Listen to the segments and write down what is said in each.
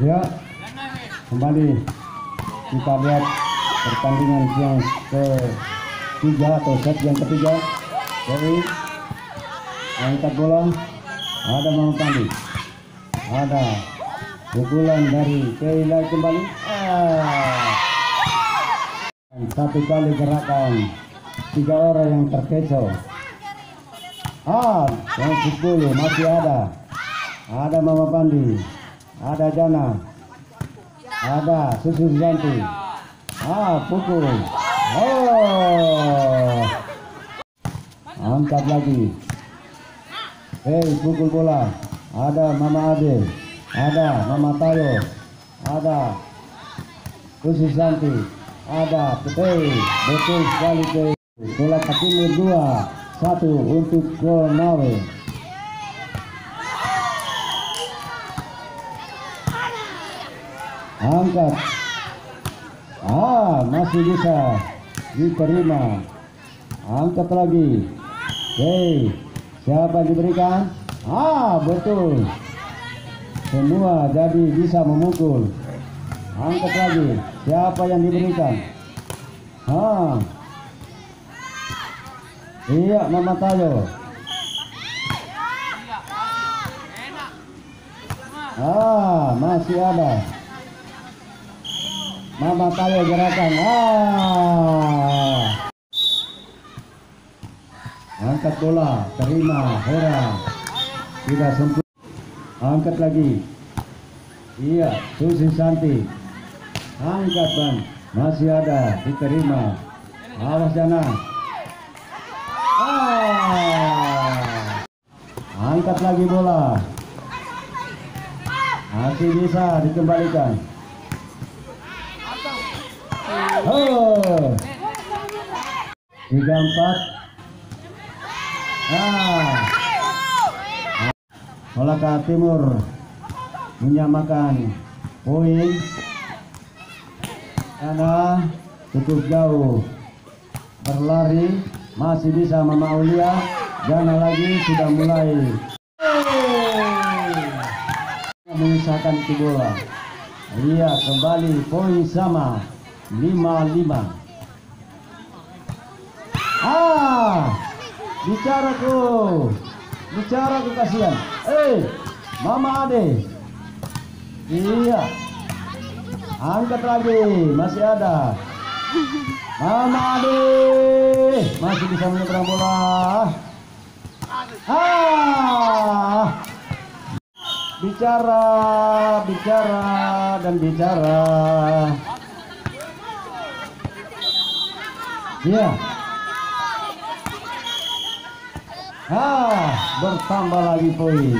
Ya, kembali kita lihat pertandingan yang ketiga atau set yang ketiga. Dari angkat bola ada Mama Pandi. Ada pukulan dari Keila kembali. Ah. Satu kali gerakan. Tiga orang yang terkecoh. Ah yang sepuluh masih ada. Ada Mama Pandi ada Jana. Ada Susu Janti ah pukul. Oh. Angkat lagi. Hei pukul bola. Ada Mama Ade. Ada Mama Tayo. Ada Susu Janti ada Hei betul sekali bola timur dua. Satu untuk Konawe angkat. Ah masih bisa. Diterima. Angkat lagi. Oke siapa diberikan? Ah betul. Semua jadi bisa memukul. Angkat lagi. Siapa yang diberikan? Ah. Iya Mama Tayo. Ah masih ada Mama Tayo gerakan. Ah. Angkat bola, terima, Hera. Tidak sempurna. Angkat lagi. Iya, Susi Santi. Angkat ban. Masih ada, diterima. Awas jana. Ah. Angkat lagi bola. Masih bisa dikembalikan. Oh. Tiga empat. Ah. Malaka Timur menyamakan poin karena cukup jauh berlari masih bisa Mama Aulia Jana lagi sudah mulai menyisakan bola iya kembali poin sama lima lima. Ah bicaraku bicaraku kasihan. Eh mama ade. Iya. Angkat lagi masih ada. Mama ade. Masih bisa menyeberang bola. Ah. Bicara bicara dan bicara Iya. Ah, bertambah lagi poin.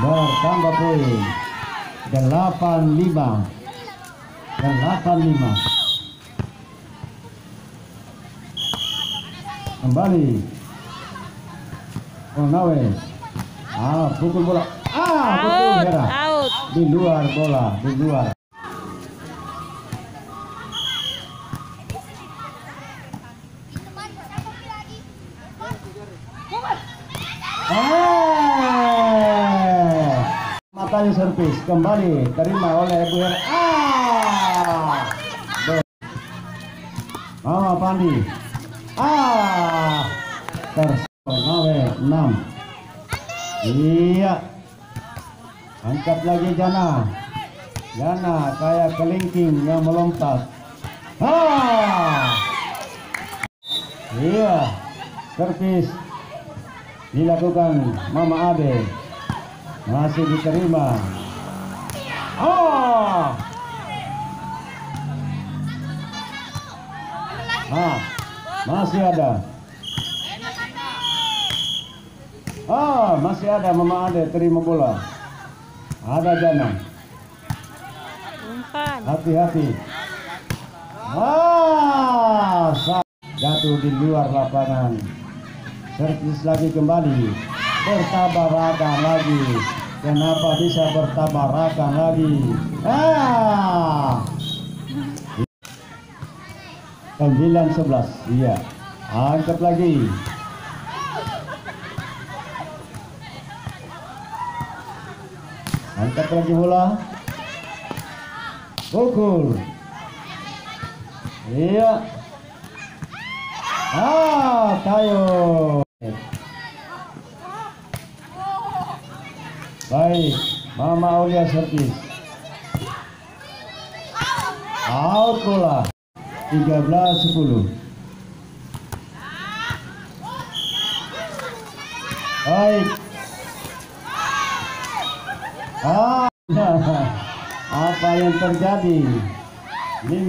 Bertambah poin. Delapan lima. Delapan lima. Kembali. Oh, Nawe. Ah, pukul bola. Ah, Out, merah. Di luar bola, di luar. Eh, matanya servis kembali terima oleh Ibu. Ah, Be- Mama Pandi. Ah, tersawe enam. Iya. Angkat lagi Jana. Jana kayak kelingking yang melompat. Ah. Iya. Servis dilakukan Mama Ade masih diterima. Oh. Ah masih ada. Ah masih ada Mama Ade terima bola. Ada Jana. Hati-hati. Ah jatuh di luar lapangan. Servis lagi kembali. Bertabarakan lagi kenapa bisa bertabarakan lagi? Ah! 9 11 iya. Angkat lagi. Angkat lagi bola pukul. Iya. Ah tayo baik Mama Aulia servis out bola 13 10 baik. Ah apa yang terjadi? 15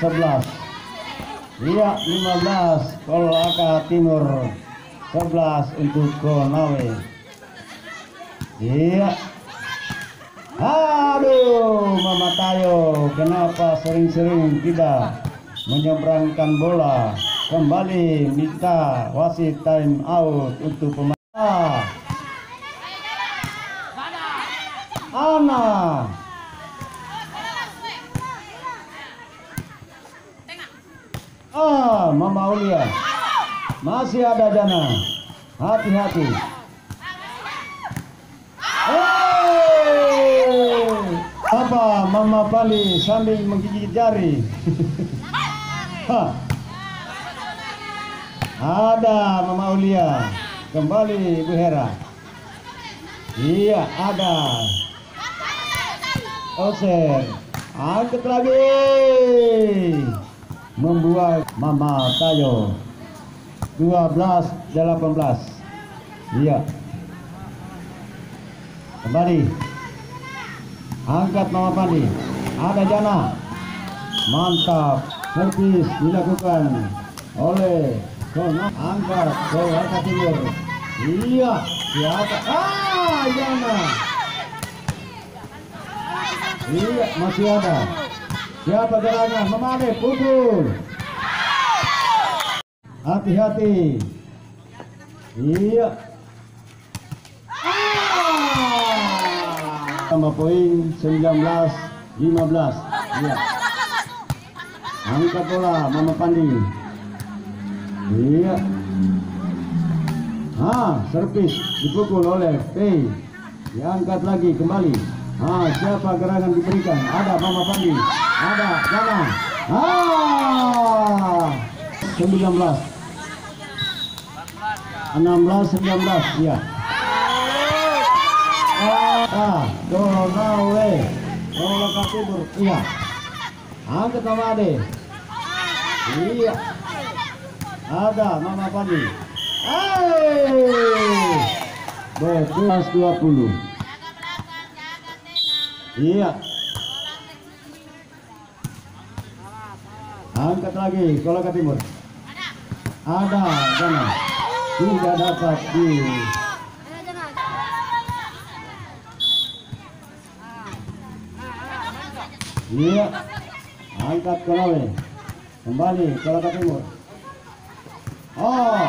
11 iya 15 Kolaka Timur 11 untuk Konawe iya aduh Mama Tayo kenapa sering-sering tidak menyeberangkan bola kembali minta wasit time out untuk pemain Ana Ah, Mama Aulia. Masih ada dana. Hati-hati. Apa Mama Pali sambil menggigit jari? Ada Mama Aulia. Kembali Bu Hera. Iya, ada. Oser. Angkat lagi. Membuat Mama Tayo 12 18. Iya. Kembali. Angkat Mama Pandi. Ada Jana. Mantap. Servis dilakukan oleh Kona. Angkat angkat timur. Iya. Siapa? Ah, Jana. Iya, masih ada. Siapa gerangan? Memane, pukul. Hati-hati. Iya. Ah! Tambah poin 19 15. Iya. Angkat bola Mama Pandi. Iya. Ah, servis dipukul oleh P. Diangkat lagi kembali. Ah, siapa gerangan diberikan? Ada Mama Pandi. Ada Jana. Ah, 19. 16 19 ya. Ah, Donawe. Timur. Iya. Angkat Ade. Iya. Ada Mama Pandi. Hey! Betul 20. Iya. Angkat lagi kalau ke timur. Ada, jangan. Tidak dapat di Iya. Angkat ke lawe. Kembali ke ke timur. Oh.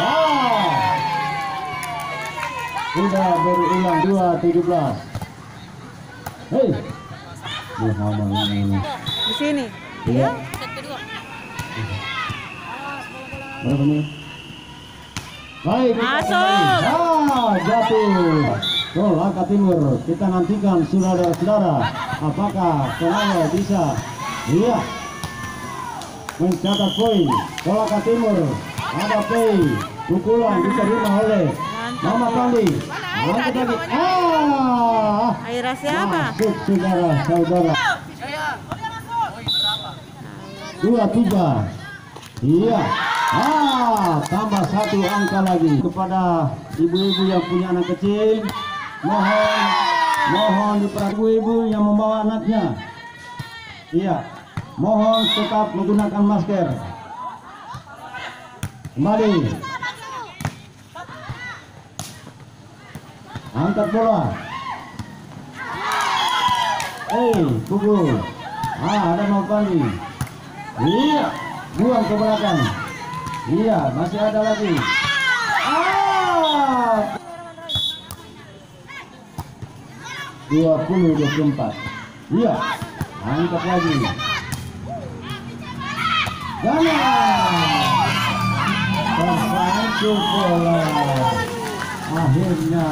Oh. Sudah berulang 2 17. Hei. Muhammad ini. Di sini. Iya. Berapa menit? Baik, Masuk. kembali. Ah, jatuh. Gol angka timur. Kita nantikan saudara-saudara. Apakah Konawe bisa? Iya. Mencatat poin. Gol angka timur. Ada pay. Pukulan diterima oleh Mama Pandi. Angkat lagi. Ah. Aira siapa? Masuk saudara-saudara. Dua tiga. Iya. Ah, tambah satu angka lagi kepada ibu-ibu yang punya anak kecil. Mohon, mohon diperhatikan ibu-ibu yang membawa anaknya. Iya. Mohon tetap menggunakan masker. Kembali. Angkat bola. Eh, pukul. Ah, ada kali. Iya, buang ke belakang. Iya, masih ada lagi. 2024 iya angkat lagi. Gana tersatu bola. Akhirnya